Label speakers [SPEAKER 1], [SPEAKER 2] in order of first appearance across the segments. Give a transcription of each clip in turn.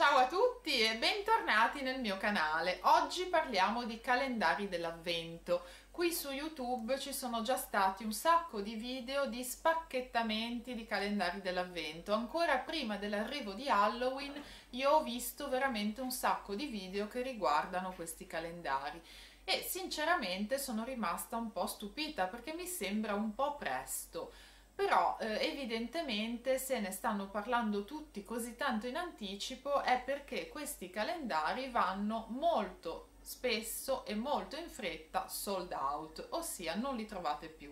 [SPEAKER 1] Ciao a tutti e bentornati nel mio canale. Oggi parliamo di calendari dell'avvento. Qui su YouTube ci sono già stati un sacco di video di spacchettamenti di calendari dell'avvento. Ancora prima dell'arrivo di Halloween io ho visto veramente un sacco di video che riguardano questi calendari e sinceramente sono rimasta un po' stupita perché mi sembra un po' presto però eh, evidentemente se ne stanno parlando tutti così tanto in anticipo è perché questi calendari vanno molto spesso e molto in fretta sold out, ossia non li trovate più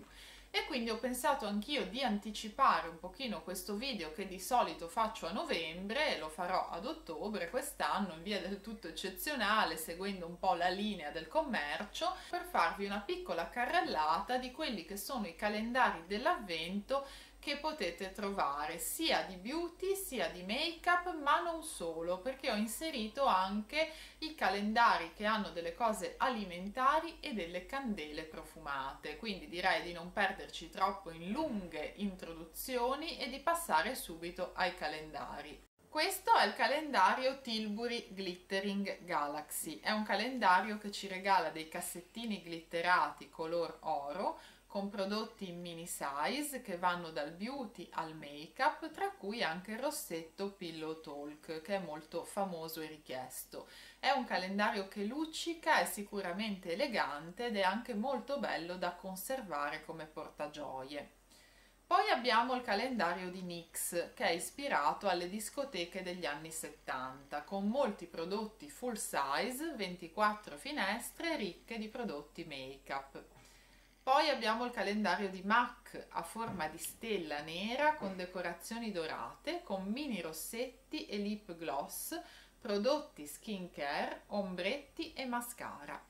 [SPEAKER 1] e quindi ho pensato anch'io di anticipare un pochino questo video che di solito faccio a novembre lo farò ad ottobre quest'anno in via del tutto eccezionale seguendo un po' la linea del commercio per farvi una piccola carrellata di quelli che sono i calendari dell'avvento che potete trovare sia di beauty sia di make up ma non solo perché ho inserito anche i calendari che hanno delle cose alimentari e delle candele profumate. Quindi direi di non perderci troppo in lunghe introduzioni e di passare subito ai calendari. Questo è il calendario Tilbury Glittering Galaxy, è un calendario che ci regala dei cassettini glitterati color oro con prodotti in mini size che vanno dal beauty al make up, tra cui anche il rossetto Pillow Talk che è molto famoso e richiesto. È un calendario che luccica, è sicuramente elegante ed è anche molto bello da conservare come portagioie. Poi abbiamo il calendario di NYX che è ispirato alle discoteche degli anni 70 con molti prodotti full size, 24 finestre ricche di prodotti make up. Poi abbiamo il calendario di MAC a forma di stella nera con decorazioni dorate, con mini rossetti e lip gloss, prodotti skincare, ombretti e mascara.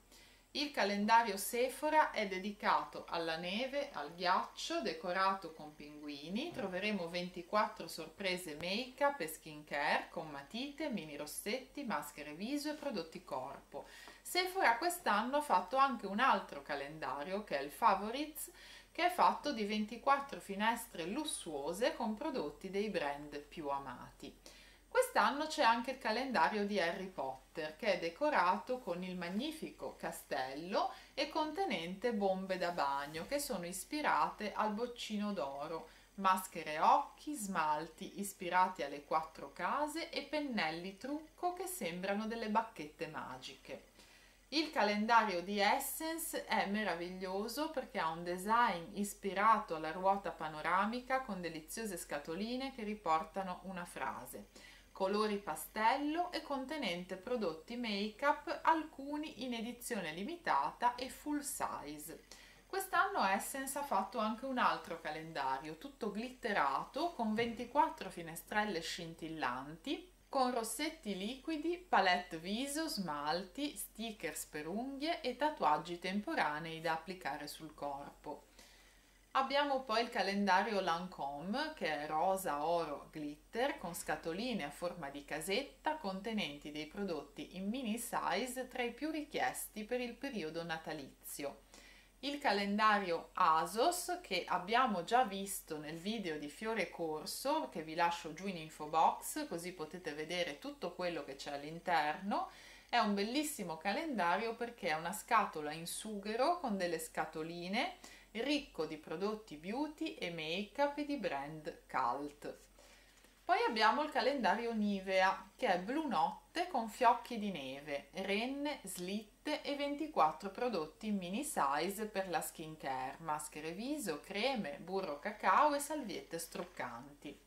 [SPEAKER 1] Il calendario Sephora è dedicato alla neve, al ghiaccio, decorato con pinguini. Troveremo 24 sorprese make-up e skincare con matite, mini rossetti, maschere viso e prodotti corpo. Sephora quest'anno ha fatto anche un altro calendario che è il Favorites che è fatto di 24 finestre lussuose con prodotti dei brand più amati. Quest'anno c'è anche il calendario di Harry Potter che è decorato con il magnifico castello e contenente bombe da bagno che sono ispirate al boccino d'oro, maschere occhi, smalti ispirati alle quattro case e pennelli trucco che sembrano delle bacchette magiche. Il calendario di Essence è meraviglioso perché ha un design ispirato alla ruota panoramica con deliziose scatoline che riportano una frase, colori pastello e contenente prodotti make-up, alcuni in edizione limitata e full size. Quest'anno Essence ha fatto anche un altro calendario, tutto glitterato, con 24 finestrelle scintillanti, con rossetti liquidi, palette viso, smalti, stickers per unghie e tatuaggi temporanei da applicare sul corpo. Abbiamo poi il calendario Lancome che è rosa oro glitter con scatoline a forma di casetta contenenti dei prodotti in mini size tra i più richiesti per il periodo natalizio. Il calendario ASOS che abbiamo già visto nel video di Fiore Corso che vi lascio giù in info box così potete vedere tutto quello che c'è all'interno. È un bellissimo calendario perché è una scatola in sughero con delle scatoline ricco di prodotti beauty e make up di brand cult poi abbiamo il calendario Nivea che è blu notte con fiocchi di neve, renne, slitte e 24 prodotti in mini size per la skincare, maschere viso, creme, burro cacao e salviette struccanti.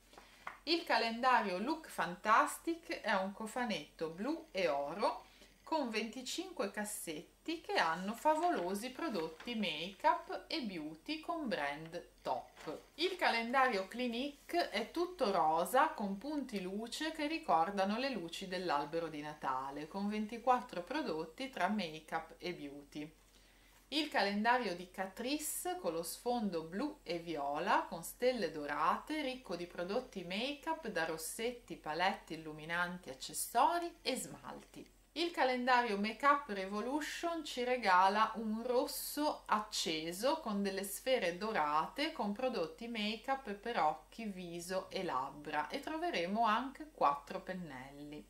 [SPEAKER 1] Il calendario Look Fantastic è un cofanetto blu e oro con 25 cassetti che hanno favolosi prodotti make up e beauty con brand top. Il calendario Clinique è tutto rosa con punti luce che ricordano le luci dell'albero di Natale con 24 prodotti tra make up e beauty. Il calendario di Catrice con lo sfondo blu e viola con stelle dorate ricco di prodotti make up da rossetti, paletti illuminanti, accessori e smalti. Il calendario Make Up Revolution ci regala un rosso acceso con delle sfere dorate con prodotti make up per occhi, viso e labbra e troveremo anche quattro pennelli.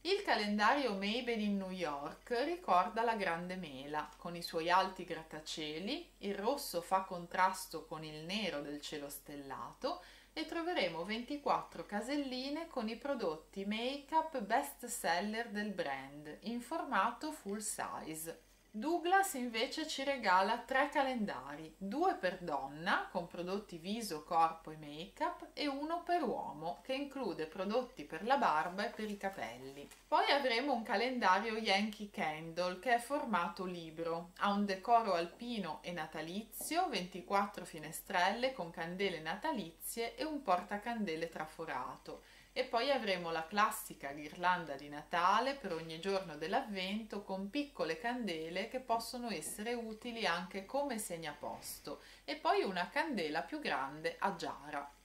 [SPEAKER 1] Il calendario Maybelline in New York ricorda la grande mela, con i suoi alti grattacieli, il rosso fa contrasto con il nero del cielo stellato e troveremo 24 caselline con i prodotti make-up best seller del brand in formato full size. Douglas invece ci regala tre calendari, due per donna con prodotti viso, corpo e make-up e uno per uomo che include prodotti per la barba e per i capelli. Poi avremo un calendario Yankee Candle che è formato libro, ha un decoro alpino e natalizio, 24 finestrelle con candele natalizie e un portacandele traforato e poi avremo la classica ghirlanda di Natale per ogni giorno dell'avvento con piccole candele che possono essere utili anche come segnaposto e poi una candela più grande a giara.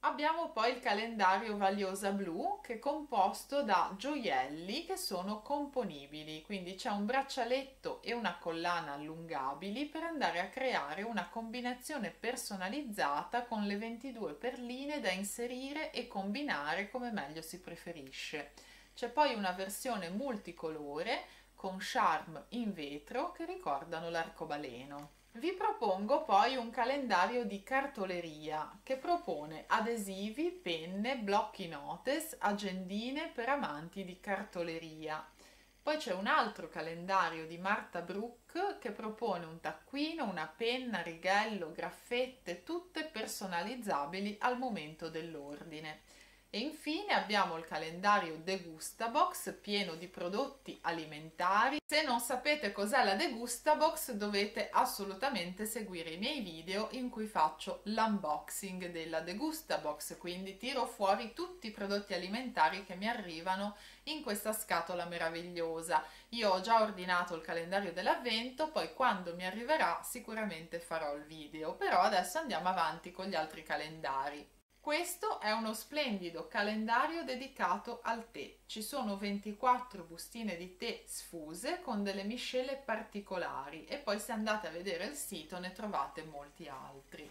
[SPEAKER 1] Abbiamo poi il calendario Valiosa Blu che è composto da gioielli che sono componibili, quindi c'è un braccialetto e una collana allungabili per andare a creare una combinazione personalizzata con le 22 perline da inserire e combinare come meglio si preferisce. C'è poi una versione multicolore con charm in vetro che ricordano l'arcobaleno. Vi propongo poi un calendario di cartoleria che propone adesivi, penne, blocchi notes, agendine per amanti di cartoleria. Poi c'è un altro calendario di Marta Brook che propone un taccuino, una penna, righello, graffette, tutte personalizzabili al momento dell'ordine. E infine abbiamo il calendario Degusta Box pieno di prodotti alimentari. Se non sapete cos'è la Degusta Box dovete assolutamente seguire i miei video in cui faccio l'unboxing della Degusta Box, quindi tiro fuori tutti i prodotti alimentari che mi arrivano in questa scatola meravigliosa. Io ho già ordinato il calendario dell'avvento, poi quando mi arriverà sicuramente farò il video, però adesso andiamo avanti con gli altri calendari. Questo è uno splendido calendario dedicato al tè. Ci sono 24 bustine di tè sfuse con delle miscele particolari e poi se andate a vedere il sito ne trovate molti altri.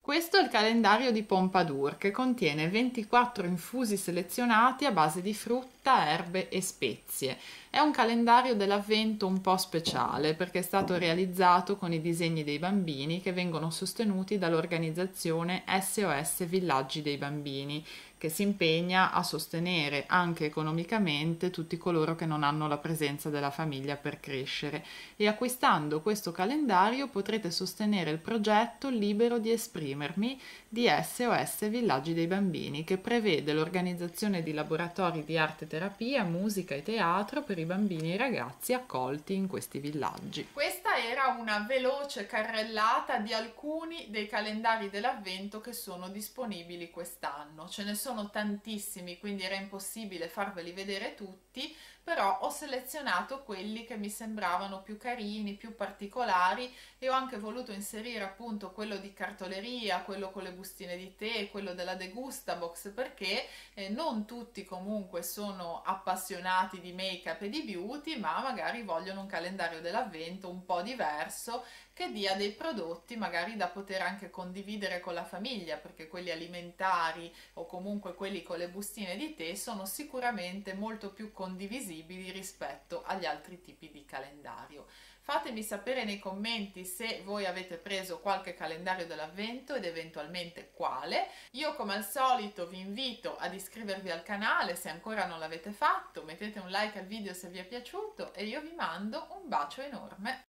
[SPEAKER 1] Questo è il calendario di Pompadour che contiene 24 infusi selezionati a base di frutta, erbe e spezie. È un calendario dell'avvento un po' speciale perché è stato realizzato con i disegni dei bambini che vengono sostenuti dall'organizzazione SOS Villaggi dei Bambini che si impegna a sostenere anche economicamente tutti coloro che non hanno la presenza della famiglia per crescere e acquistando questo calendario potrete sostenere il progetto Libero di esprimermi di SOS Villaggi dei Bambini che prevede l'organizzazione di laboratori di arte terapia, musica e teatro per i bambini e i ragazzi accolti in questi villaggi. Questa era una veloce carrellata di alcuni dei calendari dell'avvento che sono disponibili quest'anno. Ce ne sono tantissimi, quindi era impossibile farveli vedere tutti, però ho selezionato quelli che mi sembravano più carini, più particolari e ho anche voluto inserire appunto quello di cartoleria, quello con le bustine di tè, quello della degusta box perché eh, non tutti comunque sono appassionati di make up e di beauty, ma magari vogliono un calendario dell'avvento un po' diverso che dia dei prodotti magari da poter anche condividere con la famiglia, perché quelli alimentari o comunque quelli con le bustine di tè sono sicuramente molto più condivisibili rispetto agli altri tipi di calendario. Fatemi sapere nei commenti se voi avete preso qualche calendario dell'avvento ed eventualmente quale. Io come al solito vi invito ad iscrivervi al canale se ancora non l'avete fatto, mettete un like al video se vi è piaciuto e io vi mando un bacio enorme.